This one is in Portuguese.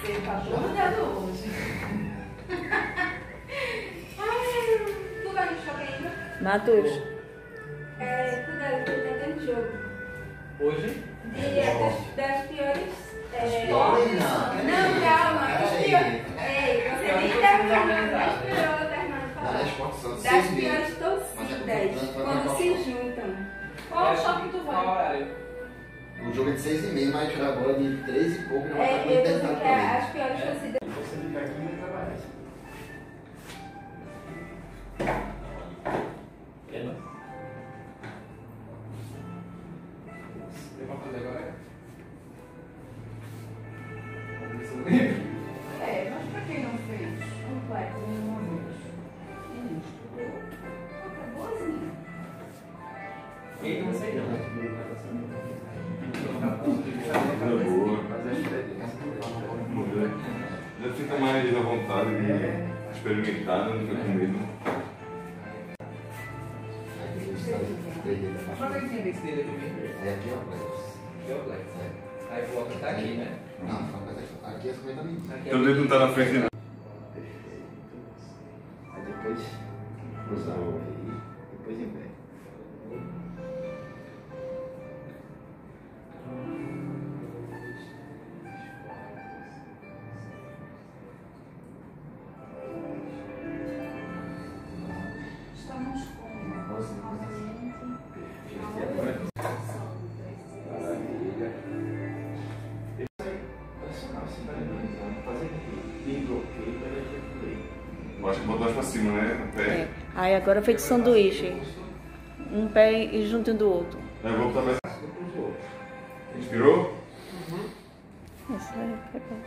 Você tá todo hoje. Ai, tu vai no shopping ainda? Matheus. É, cuidado, que tá tendo jogo. Hoje? De, das, das piores. É... piores? Não, calma. As Peraí. piores. Ei, você nem terminou. Não de Ah, falar. as Das seis meses. piores torcidas. Quando se juntam. Qual shopping tu Qual vai? horário? O jogo é de seis e meio, mas tirar agora de três e pouco e não vai estar É, com eu internet disse que é também. as piores torcidas. Você fica aqui e trabalha. É, não? Tem uma coisa agora? É, mas pra quem não fez completo nenhuma vez não estudou, tá boazinha. Eu não sei não. Já fica mais à vontade de experimentar, não fica com medo. Pra tem esse dele aqui mesmo? Aí aqui é o Plex. Que é o Black. É. Aí o outro tá aqui, né? Não, não, aqui é 50 minutos. Aqui é Teu dedo não tá na frente nada. Perfeito. Aí depois cruzar o aí, depois em pé. Você vai analisando, fazer. Tem bloqueio, botar mais pra cima, né? No pé. É. Aí agora feito sanduíche. Um pé e junto do outro. Aí eu vou botar mais. O. Inspirou? Isso aí, é bom.